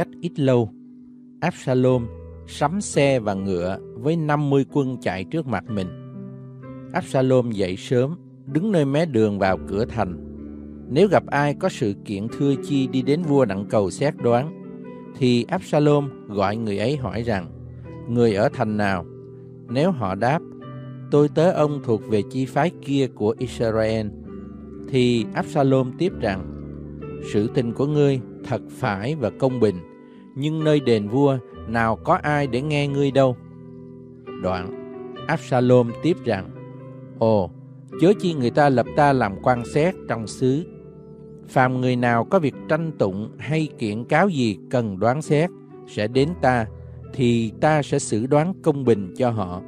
Cách ít lâu, Absalom sắm xe và ngựa với 50 quân chạy trước mặt mình. Absalom dậy sớm, đứng nơi mé đường vào cửa thành. Nếu gặp ai có sự kiện thưa chi đi đến vua đặng cầu xét đoán, thì Absalom gọi người ấy hỏi rằng, người ở thành nào? Nếu họ đáp, tôi tớ ông thuộc về chi phái kia của Israel, thì Absalom tiếp rằng, sự tình của ngươi thật phải và công bình, nhưng nơi đền vua nào có ai để nghe ngươi đâu. Đoạn, Absalom tiếp rằng, Ồ, chớ chi người ta lập ta làm quan xét trong xứ. Phàm người nào có việc tranh tụng hay kiện cáo gì cần đoán xét, sẽ đến ta, thì ta sẽ xử đoán công bình cho họ.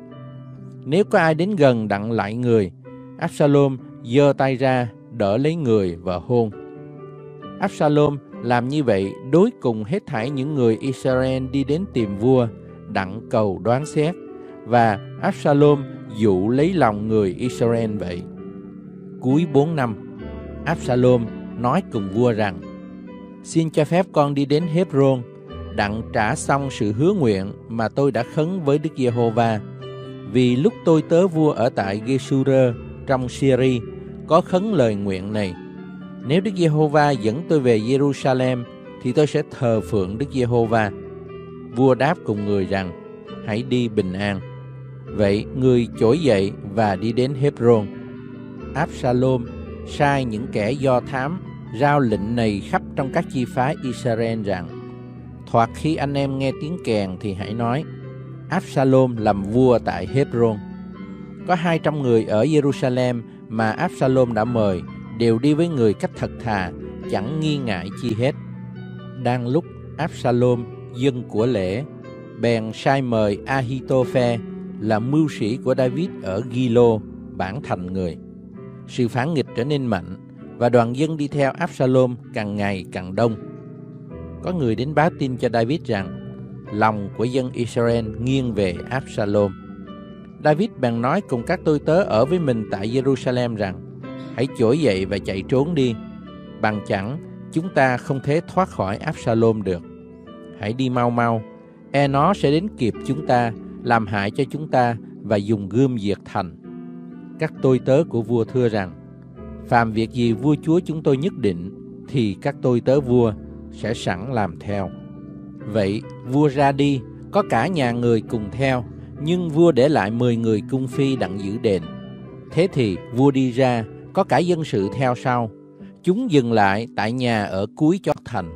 Nếu có ai đến gần đặng lại người, Absalom giơ tay ra, đỡ lấy người và hôn. Absalom làm như vậy đối cùng hết thảy những người Israel đi đến tìm vua, đặng cầu đoán xét, và Absalom dụ lấy lòng người Israel vậy. Cuối 4 năm, Absalom nói cùng vua rằng, Xin cho phép con đi đến Hebron, đặng trả xong sự hứa nguyện mà tôi đã khấn với Đức Giê-hô-va. Vì lúc tôi tớ vua ở tại Gesura trong Syria có khấn lời nguyện này. Nếu Đức Giê-hô-va dẫn tôi về Jerusalem thì tôi sẽ thờ phượng Đức Giê-hô-va. Vua đáp cùng người rằng, hãy đi bình an. Vậy người trỗi dậy và đi đến Hebron. Absalom sai những kẻ do thám rao lệnh này khắp trong các chi phái Israel rằng Thoạt khi anh em nghe tiếng kèn thì hãy nói Absalom làm vua tại Hebron. Có 200 người ở Jerusalem mà Absalom đã mời đều đi với người cách thật thà, chẳng nghi ngại chi hết. Đang lúc Absalom dân của lễ, bèn sai mời Ahitophe là mưu sĩ của David ở Gilo, bản thành người. Sự phản nghịch trở nên mạnh và đoàn dân đi theo Absalom càng ngày càng đông. Có người đến báo tin cho David rằng lòng của dân Israel nghiêng về Absalom. David bèn nói cùng các tôi tớ ở với mình tại Jerusalem rằng hãy trỗi dậy và chạy trốn đi, bằng chẳng chúng ta không thể thoát khỏi Absalom được. Hãy đi mau mau, e nó sẽ đến kịp chúng ta làm hại cho chúng ta và dùng gươm diệt thành. Các tôi tớ của vua thưa rằng, phàm việc gì vua chúa chúng tôi nhất định, thì các tôi tớ vua sẽ sẵn làm theo. Vậy vua ra đi, có cả nhà người cùng theo, nhưng vua để lại 10 người cung phi đặng giữ đền. Thế thì vua đi ra, có cả dân sự theo sau. Chúng dừng lại tại nhà ở cuối chót thành.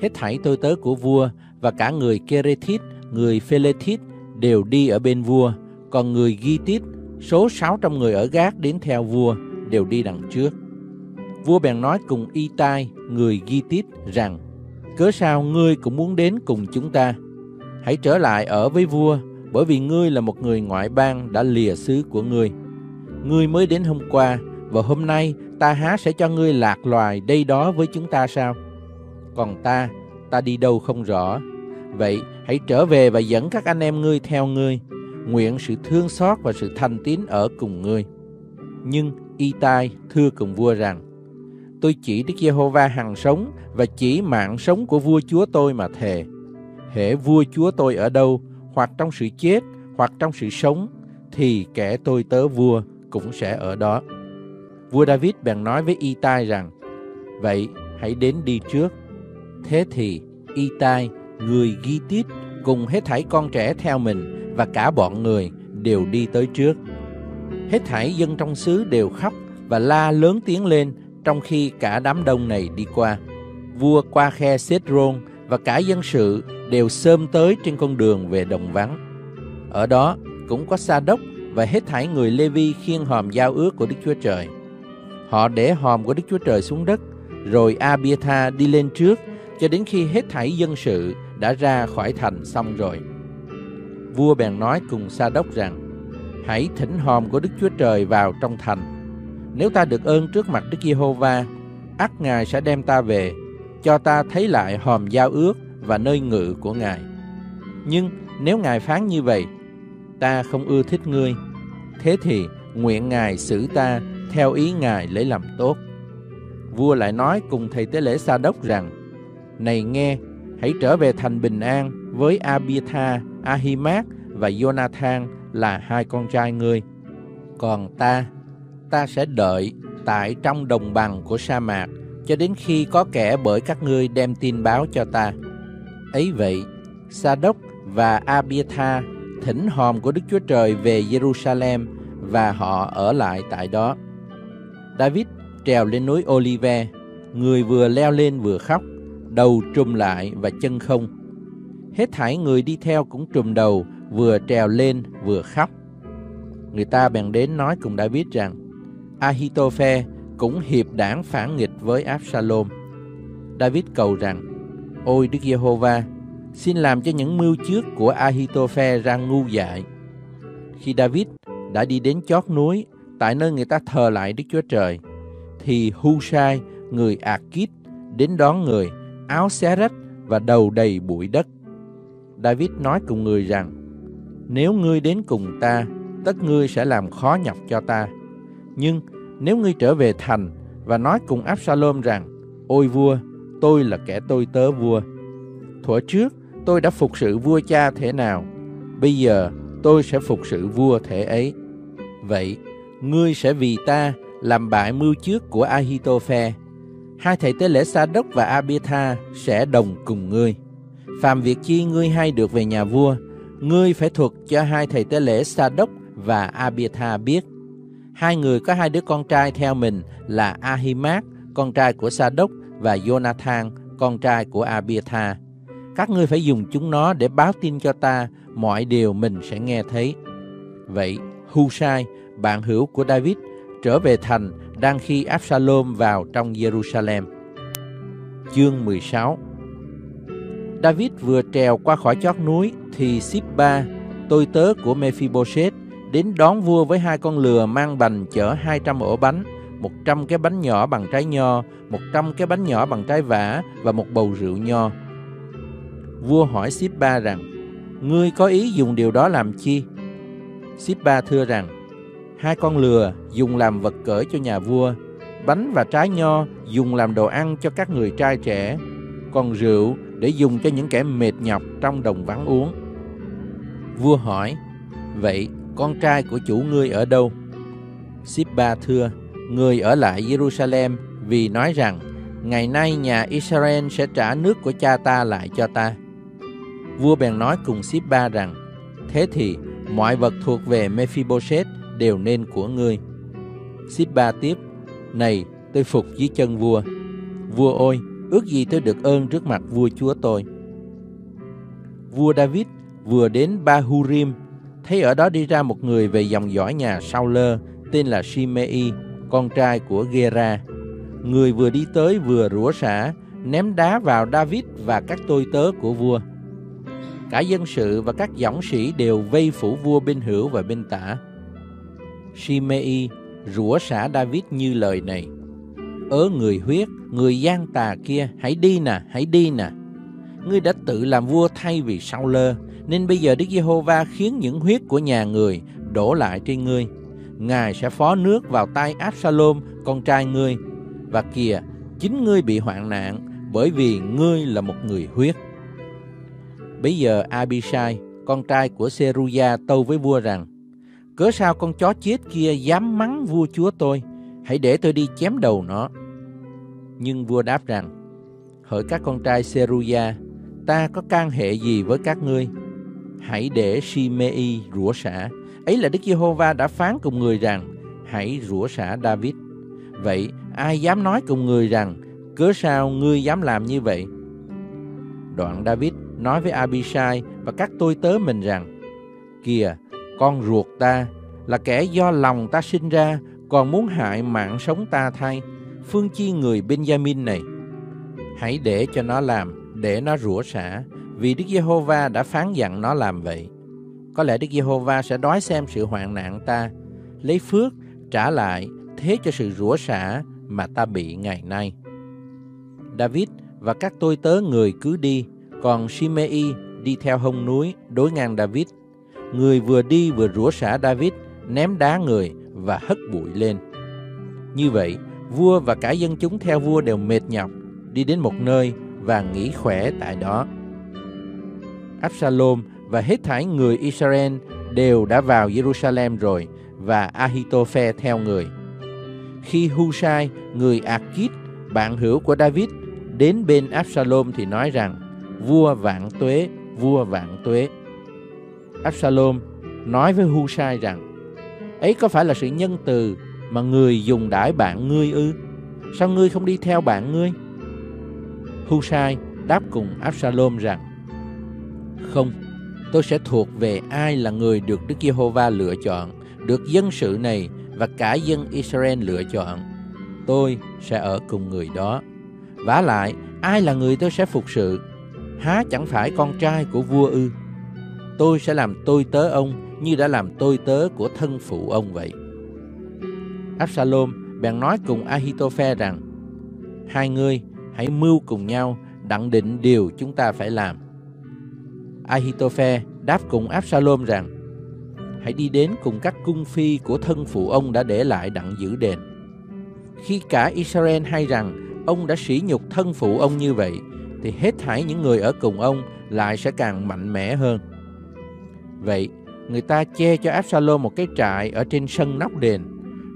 Hết thảy tôi tớ của vua và cả người Kerethit, người Phelethit đều đi ở bên vua, còn người ghi tít, số 600 người ở gác đến theo vua, đều đi đằng trước. Vua bèn nói cùng Y Tai, người ghi tít, rằng, Cớ sao ngươi cũng muốn đến cùng chúng ta? Hãy trở lại ở với vua, bởi vì ngươi là một người ngoại bang đã lìa xứ của ngươi. Ngươi mới đến hôm qua, và hôm nay ta há sẽ cho ngươi lạc loài đây đó với chúng ta sao? Còn ta, ta đi đâu không rõ, Vậy hãy trở về và dẫn các anh em ngươi theo ngươi, nguyện sự thương xót và sự thành tín ở cùng ngươi. Nhưng Y Tai thưa cùng vua rằng, tôi chỉ Đức Giê-hô-va hằng sống và chỉ mạng sống của vua chúa tôi mà thề. Hễ vua chúa tôi ở đâu, hoặc trong sự chết, hoặc trong sự sống, thì kẻ tôi tớ vua cũng sẽ ở đó. Vua David bèn nói với Y Tai rằng, vậy hãy đến đi trước. Thế thì Y Tai người ghi tít cùng hết thảy con trẻ theo mình và cả bọn người đều đi tới trước. Hết thảy dân trong xứ đều khóc và la lớn tiếng lên trong khi cả đám đông này đi qua. Vua qua khe Sết-rôn và cả dân sự đều xơm tới trên con đường về đồng vắng. Ở đó cũng có Sa đốc và hết thảy người Lê-vi khiêng hòm giao ước của Đức Chúa Trời. Họ để hòm của Đức Chúa Trời xuống đất, rồi Abiathar đi lên trước cho đến khi hết thảy dân sự đã ra khỏi thành xong rồi. Vua bèn nói cùng Sa đốc rằng, hãy thỉnh hòm của Đức Chúa Trời vào trong thành. Nếu ta được ơn trước mặt Đức Giê-hô-va, ắt Ngài sẽ đem ta về, cho ta thấy lại hòm giao ước và nơi ngự của Ngài. Nhưng nếu Ngài phán như vậy, ta không ưa thích ngươi, thế thì nguyện Ngài xử ta theo ý Ngài lấy làm tốt. Vua lại nói cùng thầy tế lễ Sa đốc rằng, Này nghe, hãy trở về thành bình an với Abitha, Ahimac và Jonathan là hai con trai ngươi. Còn ta, ta sẽ đợi tại trong đồng bằng của sa mạc cho đến khi có kẻ bởi các ngươi đem tin báo cho ta. Ấy vậy, Sa đốc và Abitha thỉnh hòm của Đức Chúa Trời về Jerusalem và họ ở lại tại đó. David trèo lên núi Olive, người vừa leo lên vừa khóc, đầu trùm lại và chân không. Hết thảy người đi theo cũng trùm đầu, vừa trèo lên vừa khóc. Người ta bèn đến nói cùng David rằng, Ahitophe cũng hiệp đảng phản nghịch với Absalom. David cầu rằng, Ôi Đức Giê-hô-va, xin làm cho những mưu trước của Ahitophe ra ngu dại. Khi David đã đi đến chót núi, tại nơi người ta thờ lại Đức Chúa Trời, thì Hushai, người Akit, đến đón người, áo xé rách và đầu đầy bụi đất. David nói cùng người rằng, nếu ngươi đến cùng ta, tất ngươi sẽ làm khó nhọc cho ta. Nhưng nếu ngươi trở về thành và nói cùng Absalom rằng, ôi vua, tôi là kẻ tôi tớ vua. Thuở trước, tôi đã phục sự vua cha thế nào, bây giờ tôi sẽ phục sự vua thể ấy. Vậy, ngươi sẽ vì ta làm bại mưu trước của Ahitophe. Hai thầy tế lễ Sa đốc và Abitha sẽ đồng cùng ngươi. Phạm việc chi ngươi hay được về nhà vua, ngươi phải thuật cho hai thầy tế lễ Sa đốc và Abitha biết. Hai người có hai đứa con trai theo mình là Ahimac, con trai của Sa đốc và Jonathan, con trai của Abitha. Các ngươi phải dùng chúng nó để báo tin cho ta mọi điều mình sẽ nghe thấy. Vậy, Hushai, bạn hữu của David, trở về thành đang khi Absalom vào trong Jerusalem. Chương 16 David vừa trèo qua khỏi chót núi thì Sipba, tôi tớ của Mephibosheth, đến đón vua với hai con lừa mang bành chở 200 ổ bánh, 100 cái bánh nhỏ bằng trái nho, 100 cái bánh nhỏ bằng trái vả và một bầu rượu nho. Vua hỏi Sipba rằng, Ngươi có ý dùng điều đó làm chi? Sipba thưa rằng, hai con lừa dùng làm vật cởi cho nhà vua, bánh và trái nho dùng làm đồ ăn cho các người trai trẻ, còn rượu để dùng cho những kẻ mệt nhọc trong đồng vắng uống. Vua hỏi, vậy con trai của chủ ngươi ở đâu? Sipba thưa, người ở lại Jerusalem vì nói rằng, ngày nay nhà Israel sẽ trả nước của cha ta lại cho ta. Vua bèn nói cùng Sipba rằng, thế thì mọi vật thuộc về Mephibosheth đều nên của ngươi. Sipba tiếp, này tôi phục dưới chân vua. Vua ôi, ước gì tôi được ơn trước mặt vua chúa tôi. Vua David vừa đến Bahurim, thấy ở đó đi ra một người về dòng dõi nhà Saul tên là Shimei, con trai của Gera. Người vừa đi tới vừa rủa xả, ném đá vào David và các tôi tớ của vua. Cả dân sự và các dõng sĩ đều vây phủ vua bên hữu và bên tả. Shimei rủa xả David như lời này. Ớ người huyết, người gian tà kia, hãy đi nè, hãy đi nè. Ngươi đã tự làm vua thay vì sau lơ, nên bây giờ Đức Giê-hô-va khiến những huyết của nhà người đổ lại trên ngươi. Ngài sẽ phó nước vào tay Absalom, con trai ngươi. Và kìa, chính ngươi bị hoạn nạn bởi vì ngươi là một người huyết. Bây giờ Abishai, con trai của Seruya tâu với vua rằng, Cớ sao con chó chết kia dám mắng vua chúa tôi, hãy để tôi đi chém đầu nó. Nhưng vua đáp rằng, hỡi các con trai Seruya, ta có can hệ gì với các ngươi? Hãy để Shimei rủa xả. Ấy là Đức Giê-hô-va đã phán cùng người rằng, hãy rủa xả David. Vậy ai dám nói cùng người rằng, cớ sao ngươi dám làm như vậy? Đoạn David nói với Abishai và các tôi tớ mình rằng, Kìa, con ruột ta là kẻ do lòng ta sinh ra, còn muốn hại mạng sống ta thay, phương chi người Benjamin này. Hãy để cho nó làm, để nó rủa xả, vì Đức Giê-hô-va đã phán dặn nó làm vậy. Có lẽ Đức Giê-hô-va sẽ đói xem sự hoạn nạn ta, lấy phước trả lại thế cho sự rủa xả mà ta bị ngày nay. David và các tôi tớ người cứ đi, còn Shimei đi theo hông núi đối ngang David. Người vừa đi vừa rủa xả David, ném đá người và hất bụi lên. Như vậy, vua và cả dân chúng theo vua đều mệt nhọc, đi đến một nơi và nghỉ khỏe tại đó. Absalom và hết thảy người Israel đều đã vào Jerusalem rồi và Ahitophe theo người. Khi Husai, người Akit, bạn hữu của David, đến bên Absalom thì nói rằng, vua vạn tuế, vua vạn tuế. Absalom nói với Hushai rằng, ấy có phải là sự nhân từ mà người dùng đãi bạn ngươi ư? Sao ngươi không đi theo bạn ngươi? Hushai đáp cùng Absalom rằng, không, tôi sẽ thuộc về ai là người được Đức Giê-hô-va lựa chọn, được dân sự này và cả dân Israel lựa chọn. Tôi sẽ ở cùng người đó. Vả lại, ai là người tôi sẽ phục sự? Há chẳng phải con trai của vua ư? Tôi sẽ làm tôi tớ ông như đã làm tôi tớ của thân phụ ông vậy. Absalom bèn nói cùng Ahitophe rằng, hai người hãy mưu cùng nhau đặng định điều chúng ta phải làm. Ahitophe đáp cùng Absalom rằng, hãy đi đến cùng các cung phi của thân phụ ông đã để lại đặng giữ đền. Khi cả Israel hay rằng ông đã sỉ nhục thân phụ ông như vậy, thì hết thảy những người ở cùng ông lại sẽ càng mạnh mẽ hơn. Vậy, người ta che cho Absalom một cái trại ở trên sân nóc đền,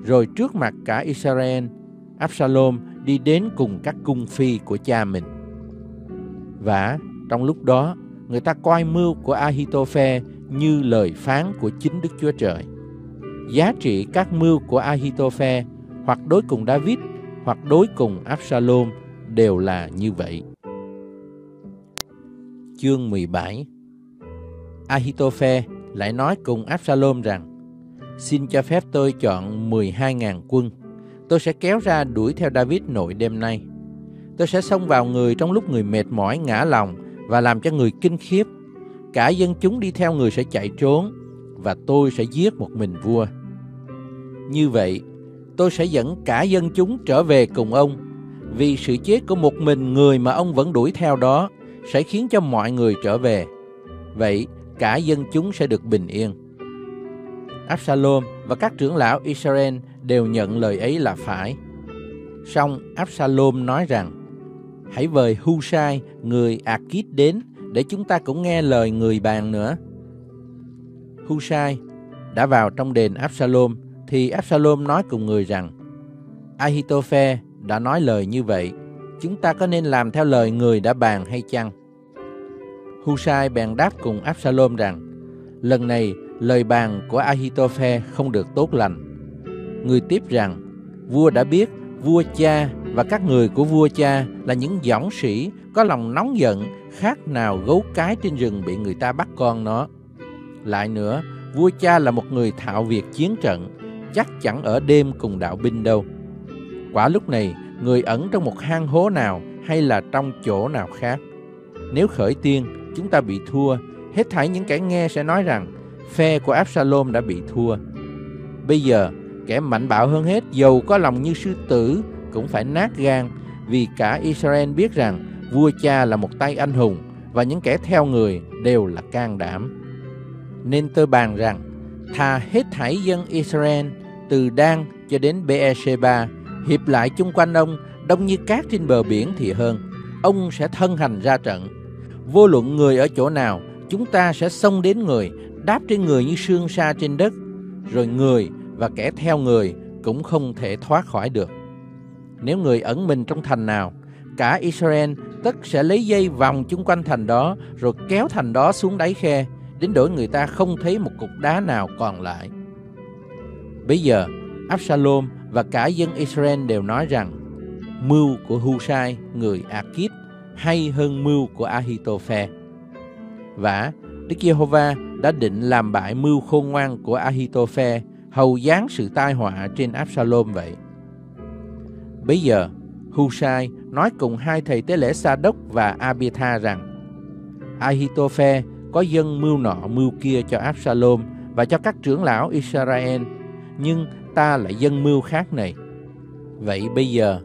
rồi trước mặt cả Israel, Absalom đi đến cùng các cung phi của cha mình. Và trong lúc đó, người ta coi mưu của Ahitophe như lời phán của chính Đức Chúa Trời. Giá trị các mưu của Ahitophe hoặc đối cùng David hoặc đối cùng Absalom đều là như vậy. Chương 17 Ahitophe lại nói cùng Absalom rằng, Xin cho phép tôi chọn 12.000 quân. Tôi sẽ kéo ra đuổi theo David nội đêm nay. Tôi sẽ xông vào người trong lúc người mệt mỏi ngã lòng Và làm cho người kinh khiếp. Cả dân chúng đi theo người sẽ chạy trốn Và tôi sẽ giết một mình vua. Như vậy, tôi sẽ dẫn cả dân chúng trở về cùng ông. Vì sự chết của một mình người mà ông vẫn đuổi theo đó Sẽ khiến cho mọi người trở về. Vậy cả dân chúng sẽ được bình yên Absalom và các trưởng lão Israel đều nhận lời ấy là phải. Song Absalom nói rằng, hãy vời Husai, người Akit đến, để chúng ta cũng nghe lời người bàn nữa. Husai đã vào trong đền Absalom, thì Absalom nói cùng người rằng, Ahitophe đã nói lời như vậy, chúng ta có nên làm theo lời người đã bàn hay chăng? Husai bèn đáp cùng Absalom rằng, lần này lời bàn của Ahitophe không được tốt lành. Người tiếp rằng, vua đã biết vua cha và các người của vua cha là những dõng sĩ có lòng nóng giận khác nào gấu cái trên rừng bị người ta bắt con nó. Lại nữa, vua cha là một người thạo việc chiến trận, chắc chẳng ở đêm cùng đạo binh đâu. Quả lúc này, người ẩn trong một hang hố nào hay là trong chỗ nào khác. Nếu khởi tiên, chúng ta bị thua, hết thảy những kẻ nghe sẽ nói rằng phe của Absalom đã bị thua. Bây giờ, kẻ mạnh bạo hơn hết, dầu có lòng như sư tử, cũng phải nát gan, vì cả Israel biết rằng vua cha là một tay anh hùng và những kẻ theo người đều là can đảm. Nên tôi bàn rằng, thà hết thảy dân Israel từ Dan cho đến Beersheba hiệp lại chung quanh ông đông như cát trên bờ biển thì hơn. Ông sẽ thân hành ra trận. Vô luận người ở chỗ nào, chúng ta sẽ xông đến người đáp trên người như sương sa trên đất, rồi người và kẻ theo người cũng không thể thoát khỏi được. Nếu người ẩn mình trong thành nào, cả Israel tất sẽ lấy dây vòng chung quanh thành đó, rồi kéo thành đó xuống đáy khe, đến đổi người ta không thấy một cục đá nào còn lại. Bây giờ, Absalom và cả dân Israel đều nói rằng mưu của Husai, người Akit, hay hơn mưu của Ahitophe. Và Đức Giê-hô-va đã định làm bại mưu khôn ngoan của Ahitophe, hầu giáng sự tai họa trên Absalom vậy. Bây giờ, Husai nói cùng hai thầy tế lễ Sa Đốc và Abitha rằng Ahitophe có dân mưu nọ mưu kia cho Absalom và cho các trưởng lão Israel, nhưng ta lại dân mưu khác này. Vậy bây giờ,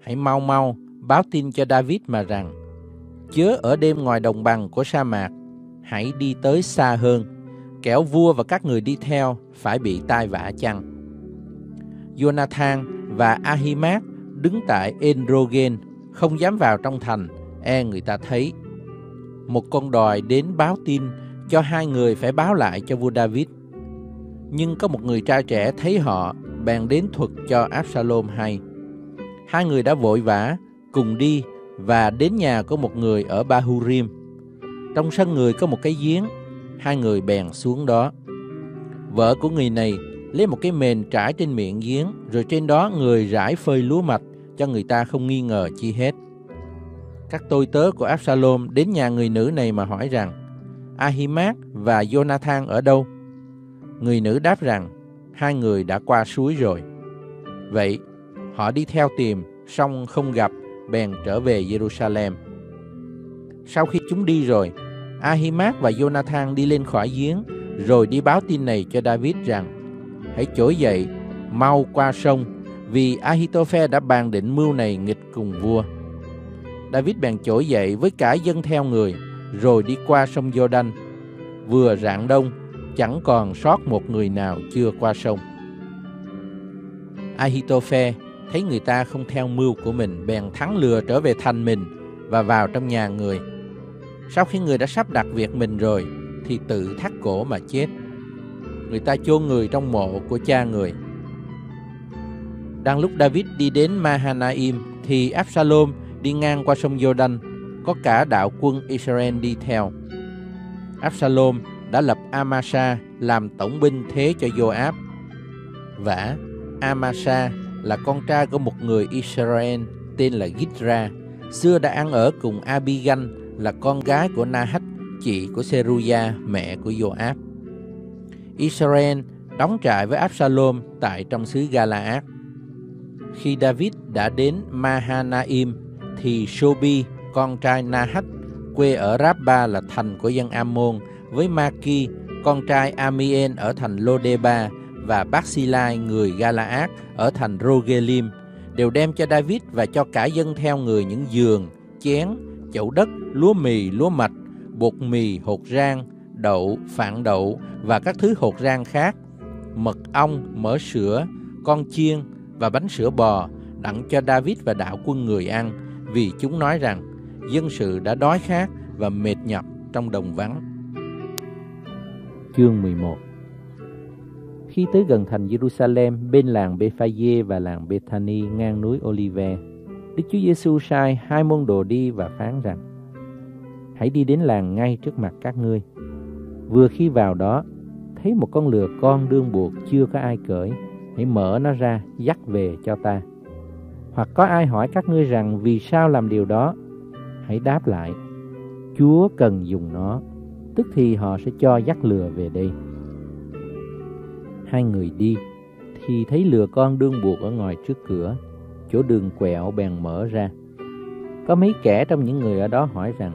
hãy mau mau báo tin cho David mà rằng, chớ ở đêm ngoài đồng bằng của sa mạc, hãy đi tới xa hơn, kẻo vua và các người đi theo phải bị tai vạ chăng. Jonathan và Ahimaaz đứng tại Enrogen, không dám vào trong thành, e người ta thấy. Một con đòi đến báo tin cho hai người phải báo lại cho vua David. Nhưng có một người trai trẻ thấy họ, bèn đến thuật cho Absalom hay. Hai người đã vội vã, cùng đi và đến nhà của một người ở Bahurim. Trong sân người có một cái giếng, hai người bèn xuống đó. Vợ của người này lấy một cái mền trải trên miệng giếng, rồi trên đó người rải phơi lúa mạch cho người ta không nghi ngờ chi hết. Các tôi tớ của Absalom đến nhà người nữ này mà hỏi rằng, Ahimaaz và Jonathan ở đâu? Người nữ đáp rằng, hai người đã qua suối rồi. Vậy, họ đi theo tìm, xong không gặp, bèn trở về Jerusalem. Sau khi chúng đi rồi, Ahimaaz và Jonathan đi lên khỏi giếng, rồi đi báo tin này cho David rằng, hãy trỗi dậy, mau qua sông, vì Ahitophe đã bàn định mưu này nghịch cùng vua. David bèn trỗi dậy với cả dân theo người, rồi đi qua sông Jordan. Vừa rạng đông, chẳng còn sót một người nào chưa qua sông. Ahitophe thấy người ta không theo mưu của mình, bèn thắng lừa trở về thành mình và vào trong nhà người. Sau khi người đã sắp đặt việc mình rồi, thì tự thắt cổ mà chết. Người ta chôn người trong mộ của cha người. Đang lúc David đi đến Mahanaim, thì Absalom đi ngang qua sông Jordan, có cả đạo quân Israel đi theo. Absalom đã lập Amasa làm tổng binh thế cho Joab. Vả, Amasa là con trai của một người Israel tên là Gitra, xưa đã ăn ở cùng Abigan là con gái của Nahat, chị của Seruya, mẹ của Joab. Israel đóng trại với Absalom tại trong xứ Galaad. Khi David đã đến Mahanaim, thì Shobi, con trai Nahat, quê ở Rabba là thành của dân Ammon, với Maki, con trai Amien ở thành Lodeba và Basilai người Galaad ở thành Rogelim đều đem cho David và cho cả dân theo người những giường, chén, chậu đất, lúa mì, lúa mạch, bột mì, hột rang, đậu, phạn đậu và các thứ hột rang khác, mật ong, mỡ sữa, con chiên và bánh sữa bò đặng cho David và đạo quân người ăn vì chúng nói rằng dân sự đã đói khát và mệt nhọc trong đồng vắng. Chương 11 khi tới gần thành Jerusalem, bên làng Bethphage và làng Bethany ngang núi Olive, Đức Chúa Giêsu sai hai môn đồ đi và phán rằng: Hãy đi đến làng ngay trước mặt các ngươi. Vừa khi vào đó, thấy một con lừa con đương buộc chưa có ai cởi, hãy mở nó ra, dắt về cho ta. Hoặc có ai hỏi các ngươi rằng vì sao làm điều đó, hãy đáp lại, Chúa cần dùng nó, tức thì họ sẽ cho dắt lừa về đây. Hai người đi, thì thấy lừa con đương buộc ở ngoài trước cửa, chỗ đường quẹo bèn mở ra. Có mấy kẻ trong những người ở đó hỏi rằng,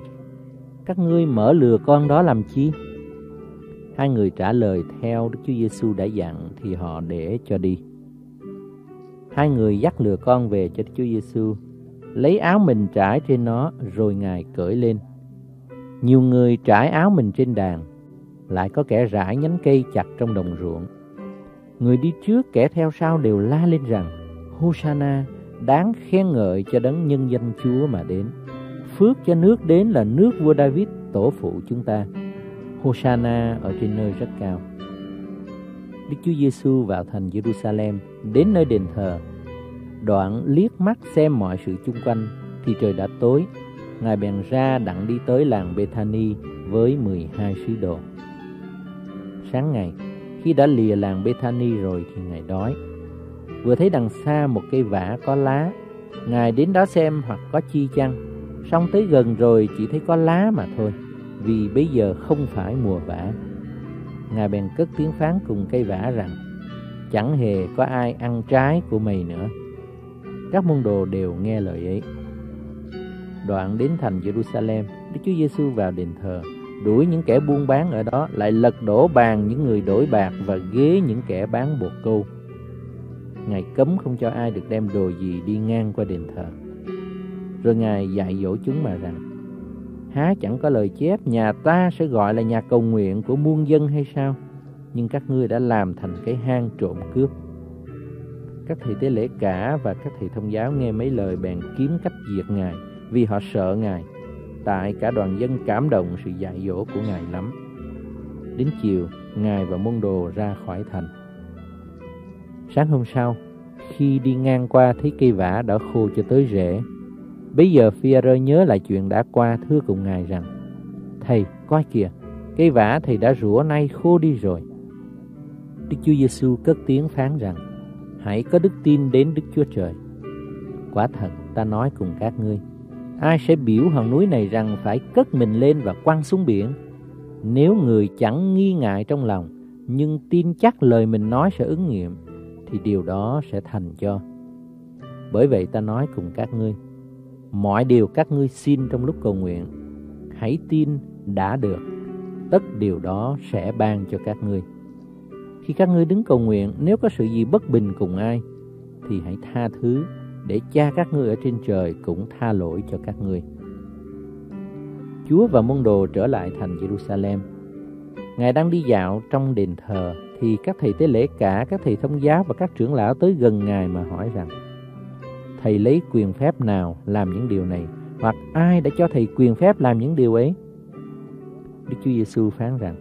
các ngươi mở lừa con đó làm chi? Hai người trả lời theo Đức Chúa Giêsu đã dặn thì họ để cho đi. Hai người dắt lừa con về cho Đức Chúa Giêsu, lấy áo mình trải trên nó rồi Ngài cởi lên. Nhiều người trải áo mình trên đàn, lại có kẻ rải nhánh cây chặt trong đồng ruộng. Người đi trước kẻ theo sau đều la lên rằng, Hosanna, đáng khen ngợi cho đấng nhân danh Chúa mà đến. Phước cho nước đến là nước vua David tổ phụ chúng ta. Hosanna ở trên nơi rất cao. Đức Chúa Giêsu vào thành Jerusalem, đến nơi đền thờ. Đoạn liếc mắt xem mọi sự chung quanh, thì trời đã tối. Ngài bèn ra đặng đi tới làng Bethany với 12 sứ đồ. Sáng ngày, khi đã lìa làng Bethany rồi thì Ngài đói. Vừa thấy đằng xa một cây vả có lá, Ngài đến đó xem hoặc có chi chăng. Xong tới gần rồi chỉ thấy có lá mà thôi, vì bây giờ không phải mùa vả. Ngài bèn cất tiếng phán cùng cây vả rằng Chẳng hề có ai ăn trái của mày nữa Các môn đồ đều nghe lời ấy. Đoạn đến thành Jerusalem, Đức Chúa Giêsu vào đền thờ, đuổi những kẻ buôn bán ở đó, lại lật đổ bàn những người đổi bạc và ghế những kẻ bán bột câu. Ngài cấm không cho ai được đem đồ gì đi ngang qua đền thờ. Rồi Ngài dạy dỗ chúng mà rằng, Há chẳng có lời chép nhà ta sẽ gọi là nhà cầu nguyện của muôn dân hay sao? Nhưng các ngươi đã làm thành cái hang trộm cướp. Các thầy tế lễ cả và các thầy thông giáo nghe mấy lời bèn kiếm cách diệt Ngài vì họ sợ Ngài. Tại cả đoàn dân cảm động sự dạy dỗ của Ngài lắm. Đến chiều, Ngài và môn đồ ra khỏi thành. Sáng hôm sau, khi đi ngang qua thấy cây vả đã khô cho tới rễ, Bây giờ Phi-rơ nhớ lại chuyện đã qua thưa cùng Ngài rằng Thầy, coi kìa, cây vả thầy đã rủa nay khô đi rồi. Đức Chúa Giêsu cất tiếng phán rằng Hãy có đức tin đến Đức Chúa Trời. Quả thật, ta nói cùng các ngươi, ai sẽ biểu hòn núi này rằng phải cất mình lên và quăng xuống biển? Nếu người chẳng nghi ngại trong lòng, nhưng tin chắc lời mình nói sẽ ứng nghiệm, thì điều đó sẽ thành cho. Bởi vậy ta nói cùng các ngươi, mọi điều các ngươi xin trong lúc cầu nguyện, hãy tin đã được, tất điều đó sẽ ban cho các ngươi. Khi các ngươi đứng cầu nguyện, nếu có sự gì bất bình cùng ai, thì hãy tha thứ để cha các ngươi ở trên trời cũng tha lỗi cho các ngươi. Chúa và môn đồ trở lại thành Jerusalem. Ngài đang đi dạo trong đền thờ thì các thầy tế lễ cả, các thầy thông giáo và các trưởng lão tới gần Ngài mà hỏi rằng thầy lấy quyền phép nào làm những điều này hoặc ai đã cho thầy quyền phép làm những điều ấy đức chúa giêsu phán rằng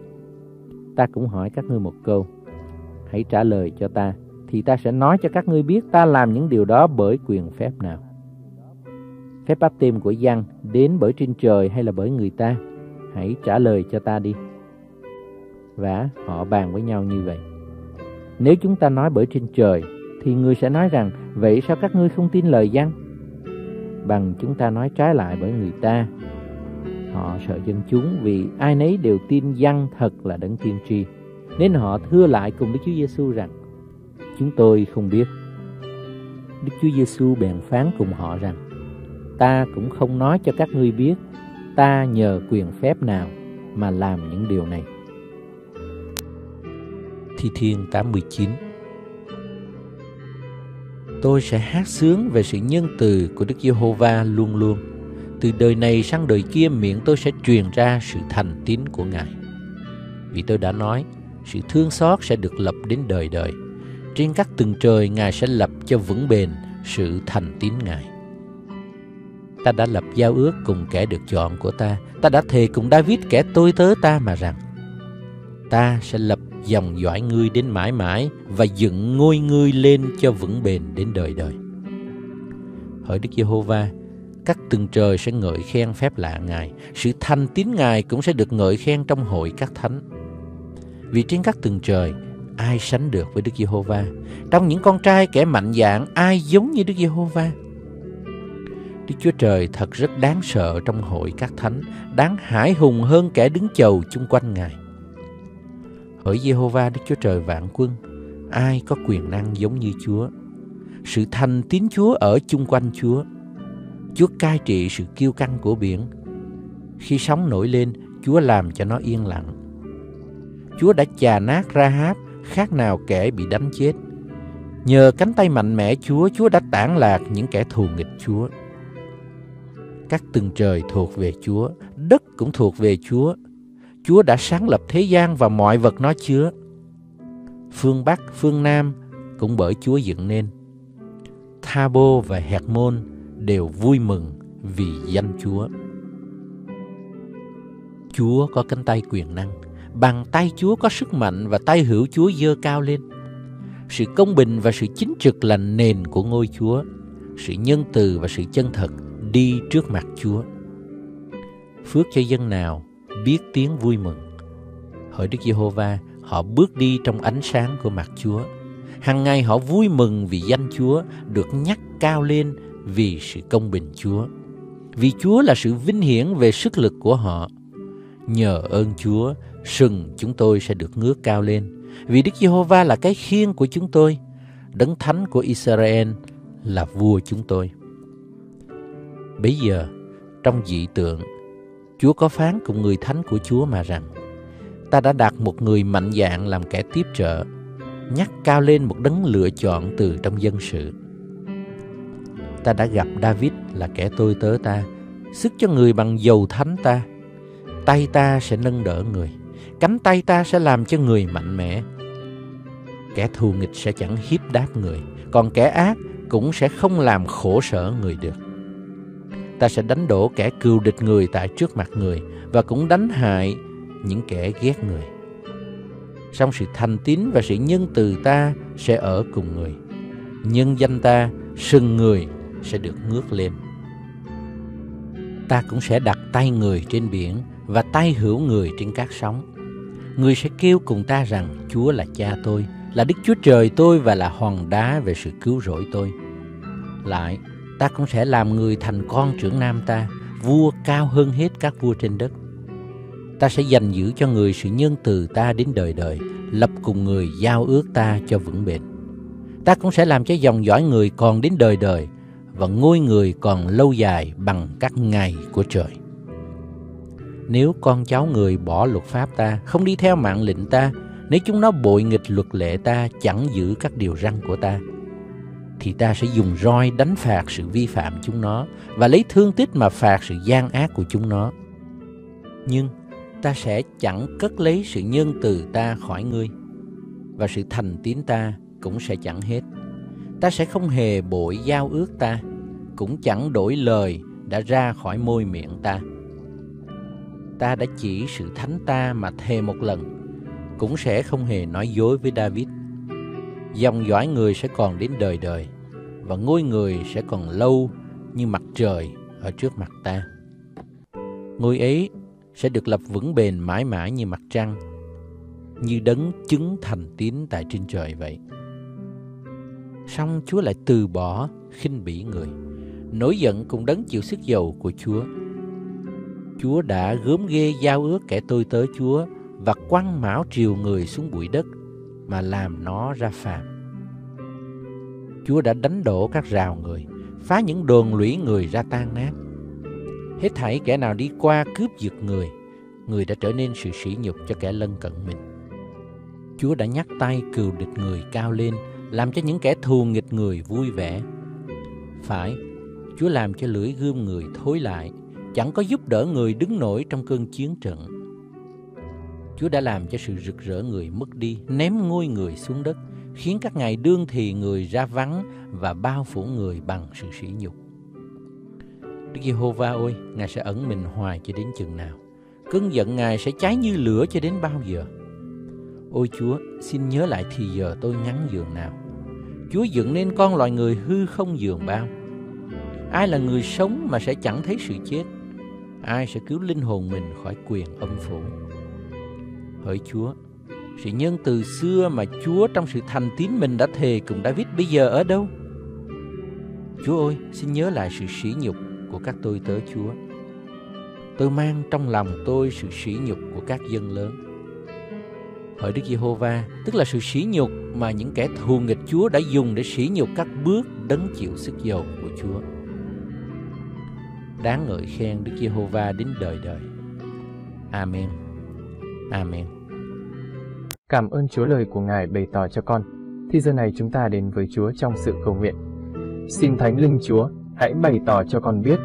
ta cũng hỏi các ngươi một câu hãy trả lời cho ta thì ta sẽ nói cho các ngươi biết ta làm những điều đó bởi quyền phép nào. Phép báp tim của dân đến bởi trên trời hay là bởi người ta? Hãy trả lời cho ta đi. Và họ bàn với nhau như vậy. Nếu chúng ta nói bởi trên trời, thì người sẽ nói rằng, vậy sao các ngươi không tin lời dân bằng chúng ta nói trái lại bởi người ta, họ sợ dân chúng vì ai nấy đều tin dân thật là đấng tiên tri, nên họ thưa lại cùng Đức Chúa Giêsu rằng chúng tôi không biết Đức Chúa Giêsu bèn phán cùng họ rằng ta cũng không nói cho các ngươi biết ta nhờ quyền phép nào mà làm những điều này Thi Thiên 89 tôi sẽ hát sướng về sự nhân từ của Đức Giê-hô-va luôn luôn. Từ đời này sang đời kia miệng tôi sẽ truyền ra sự thành tín của Ngài. Vì tôi đã nói, sự thương xót sẽ được lập đến đời đời. Trên các tầng trời Ngài sẽ lập cho vững bền sự thành tín Ngài. Ta đã lập giao ước cùng kẻ được chọn của ta. Ta đã thề cùng David kẻ tôi tớ ta mà rằng ta sẽ lập dòng dõi ngươi đến mãi mãi và dựng ngôi ngươi lên cho vững bền đến đời đời. Hỡi Đức Giê-hô-va, các tầng trời sẽ ngợi khen phép lạ Ngài, sự thanh tín Ngài cũng sẽ được ngợi khen trong hội các thánh. Vì trên các tầng trời, ai sánh được với Đức Giê-hô-va? Trong những con trai kẻ mạnh dạn, ai giống như Đức Giê-hô-va? Đức Chúa Trời thật rất đáng sợ trong hội các thánh, đáng hải hùng hơn kẻ đứng chầu chung quanh Ngài. Hỡi Giê-hô-va Đức Chúa Trời vạn quân, ai có quyền năng giống như Chúa? Sự thành tín Chúa ở chung quanh Chúa. Chúa cai trị sự kiêu căng của biển. Khi sóng nổi lên, Chúa làm cho nó yên lặng. Chúa đã chà nát ra háp, khác nào kẻ bị đánh chết. Nhờ cánh tay mạnh mẽ Chúa, Chúa đã tản lạc những kẻ thù nghịch Chúa. Các tầng trời thuộc về Chúa, đất cũng thuộc về Chúa, Chúa đã sáng lập thế gian và mọi vật nó chứa. Phương Bắc, phương Nam cũng bởi Chúa dựng nên. Thabo và Hẹt Môn đều vui mừng vì danh Chúa. Chúa có cánh tay quyền năng, bàn tay Chúa có sức mạnh và tay hữu Chúa dơ cao lên. Sự công bình và sự chính trực là nền của ngôi Chúa. Sự nhân từ và sự chân thật đi trước mặt Chúa. Phước cho dân nào biết tiếng vui mừng. Hỡi Đức Giê-hô-va, họ bước đi trong ánh sáng của mặt Chúa. Hằng ngày họ vui mừng vì danh Chúa được nhắc cao lên vì sự công bình Chúa. Vì Chúa là sự vinh hiển về sức lực của họ. Nhờ ơn Chúa, sừng chúng tôi sẽ được ngước cao lên. Vì Đức Giê-hô-va là cái khiên của chúng tôi, đấng thánh của Israel là vua chúng tôi. Bây giờ, trong dị tượng, Chúa có phán cùng người thánh của Chúa mà rằng, ta đã đặt một người mạnh dạn làm kẻ tiếp trợ, nhắc cao lên một đấng lựa chọn từ trong dân sự. Ta đã gặp David là kẻ tôi tớ ta, sức cho người bằng dầu thánh ta. Tay ta sẽ nâng đỡ người, cánh tay ta sẽ làm cho người mạnh mẽ. Kẻ thù nghịch sẽ chẳng hiếp đáp người, còn kẻ ác cũng sẽ không làm khổ sở người được. Ta sẽ đánh đổ kẻ cừu địch người tại trước mặt người và cũng đánh hại những kẻ ghét người. Song sự thành tín và sự nhân từ ta sẽ ở cùng người. Nhân danh ta, sừng người sẽ được ngước lên. Ta cũng sẽ đặt tay người trên biển và tay hữu người trên các sóng. Người sẽ kêu cùng ta rằng Chúa là cha tôi, là Đức Chúa Trời tôi và là hòn đá về sự cứu rỗi tôi. Lại, ta cũng sẽ làm người thành con trưởng nam ta, vua cao hơn hết các vua trên đất. Ta sẽ dành giữ cho người sự nhân từ ta đến đời đời, lập cùng người giao ước ta cho vững bền. Ta cũng sẽ làm cho dòng dõi người còn đến đời đời, và ngôi người còn lâu dài bằng các ngày của trời. Nếu con cháu người bỏ luật pháp ta, không đi theo mạng lệnh ta, nếu chúng nó bội nghịch luật lệ ta, chẳng giữ các điều răn của ta, thì ta sẽ dùng roi đánh phạt sự vi phạm chúng nó và lấy thương tích mà phạt sự gian ác của chúng nó. Nhưng ta sẽ chẳng cất lấy sự nhân từ ta khỏi ngươi và sự thành tín ta cũng sẽ chẳng hết. Ta sẽ không hề bội giao ước ta, cũng chẳng đổi lời đã ra khỏi môi miệng ta. Ta đã chỉ sự thánh ta mà thề một lần, cũng sẽ không hề nói dối với David. Dòng dõi người sẽ còn đến đời đời, và ngôi người sẽ còn lâu như mặt trời ở trước mặt ta. Ngôi ấy sẽ được lập vững bền mãi mãi như mặt trăng, như đấng chứng thành tín tại trên trời vậy. Song Chúa lại từ bỏ khinh bỉ người, nổi giận cùng đấng chịu sức dầu của Chúa. Chúa đã gớm ghê giao ước kẻ tôi tớ Chúa và quăng mão triều người xuống bụi đất mà làm nó ra phàm. Chúa đã đánh đổ các rào người, phá những đồn lũy người ra tan nát. Hết thảy kẻ nào đi qua cướp giật người, người đã trở nên sự sỉ nhục cho kẻ lân cận mình. Chúa đã nhắc tay cừu địch người cao lên, làm cho những kẻ thù nghịch người vui vẻ. Phải, Chúa làm cho lưỡi gươm người thối lại, chẳng có giúp đỡ người đứng nổi trong cơn chiến trận. Chúa đã làm cho sự rực rỡ người mất đi, ném ngôi người xuống đất, khiến các ngày đương thì người ra vắng và bao phủ người bằng sự sỉ nhục. Đức Giê-hô-va ơi, Ngài sẽ ẩn mình hoài cho đến chừng nào? Cơn giận Ngài sẽ cháy như lửa cho đến bao giờ? Ôi Chúa, xin nhớ lại thì giờ tôi ngắn giường nào. Chúa dựng nên con loài người hư không giường bao. Ai là người sống mà sẽ chẳng thấy sự chết? Ai sẽ cứu linh hồn mình khỏi quyền âm phủ? Hỡi Chúa, sự nhân từ xưa mà Chúa trong sự thành tín mình đã thề cùng David bây giờ ở đâu? Chúa ơi, xin nhớ lại sự sỉ nhục của các tôi tớ Chúa. Tôi mang trong lòng tôi sự sỉ nhục của các dân lớn. Hỡi Đức Giê-hô-va, tức là sự sỉ nhục mà những kẻ thù nghịch Chúa đã dùng để sỉ nhục các bước đấng chịu sức dầu của Chúa. Đáng ngợi khen Đức Giê-hô-va đến đời đời. Amen. Amen. Cảm ơn Chúa lời của Ngài bày tỏ cho con. Thì giờ này chúng ta đến với Chúa trong sự cầu nguyện. Xin Thánh Linh Chúa, hãy bày tỏ cho con biết,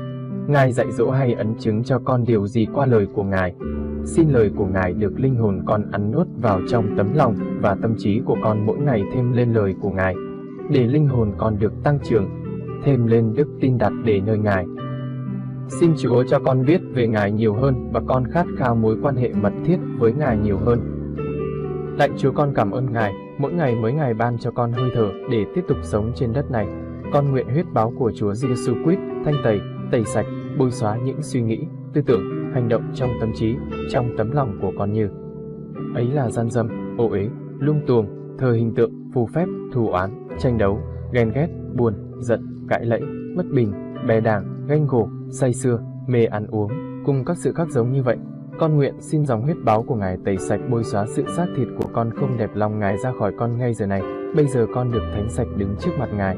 Ngài dạy dỗ hay ấn chứng cho con điều gì qua lời của Ngài. Xin lời của Ngài được linh hồn con ăn nuốt vào trong tấm lòng và tâm trí của con mỗi ngày thêm lên lời của Ngài, để linh hồn con được tăng trưởng, thêm lên đức tin đặt để nơi Ngài. Xin Chúa cho con biết về Ngài nhiều hơn và con khát khao mối quan hệ mật thiết với Ngài nhiều hơn. Lạy Chúa con cảm ơn Ngài, mỗi ngày mới Ngài ban cho con hơi thở để tiếp tục sống trên đất này. Con nguyện huyết báo của Chúa Giêsu Christ thanh tẩy, tẩy sạch, bôi xóa những suy nghĩ, tư tưởng, hành động trong tâm trí, trong tấm lòng của con như ấy là gian dâm, ô uế, lung tuồng, thờ hình tượng, phù phép, thù oán, tranh đấu, ghen ghét, buồn, giận, cãi lẫy, bất bình, bè đảng, ganh gổ, say sưa, mê ăn uống, cùng các sự khác giống như vậy con nguyện xin dòng huyết báo của Ngài tẩy sạch bôi xóa sự xác thịt của con không đẹp lòng Ngài ra khỏi con ngay giờ này. Bây giờ con được thánh sạch đứng trước mặt Ngài.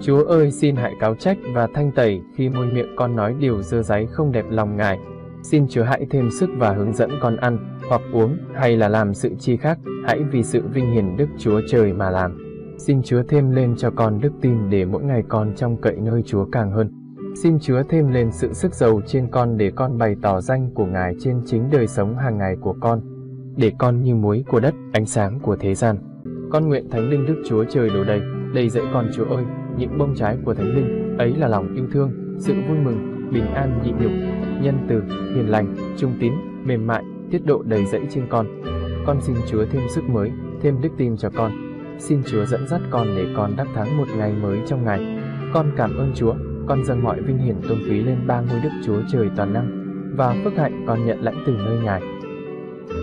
Chúa ơi xin hãy cáo trách và thanh tẩy khi môi miệng con nói điều dơ giấy không đẹp lòng Ngài. Xin Chúa hãy thêm sức và hướng dẫn con ăn, hoặc uống, hay là làm sự chi khác, hãy vì sự vinh hiển Đức Chúa Trời mà làm. Xin Chúa thêm lên cho con đức tin để mỗi ngày con trong cậy nơi Chúa càng hơn. Xin Chúa thêm lên sự sức giàu trên con để con bày tỏ danh của Ngài trên chính đời sống hàng ngày của con. Để con như muối của đất, ánh sáng của thế gian. Con nguyện Thánh Linh Đức Chúa Trời đổ đầy, đầy dẫy con Chúa ơi, những bông trái của Thánh Linh, ấy là lòng yêu thương, sự vui mừng, bình an nhịn nhục, nhân từ, hiền lành, trung tín, mềm mại, tiết độ đầy dẫy trên con. Con xin Chúa thêm sức mới, thêm đức tin cho con. Xin Chúa dẫn dắt con để con đắc thắng một ngày mới trong ngày. Con cảm ơn Chúa, con dâng mọi vinh hiển tôn quý lên ba ngôi Đức Chúa Trời toàn năng và phước hạnh con nhận lãnh từ nơi Ngài.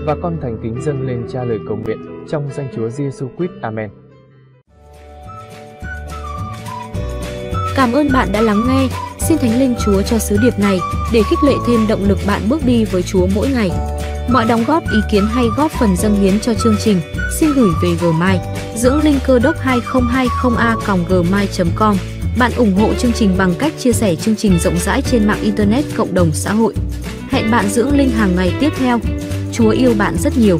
Và con thành kính dâng lên cha lời cầu nguyện trong danh Chúa Giêsu Christ. Amen. Cảm ơn bạn đã lắng nghe. Xin Thánh Linh Chúa cho sứ điệp này để khích lệ thêm động lực bạn bước đi với Chúa mỗi ngày. Mọi đóng góp ý kiến hay góp phần dâng hiến cho chương trình, xin gửi về gmail dưỡng linh cơ đốc 2020 a gmail.com. Bạn ủng hộ chương trình bằng cách chia sẻ chương trình rộng rãi trên mạng Internet, cộng đồng xã hội. Hẹn bạn dưỡng linh hàng ngày tiếp theo. Chúa yêu bạn rất nhiều.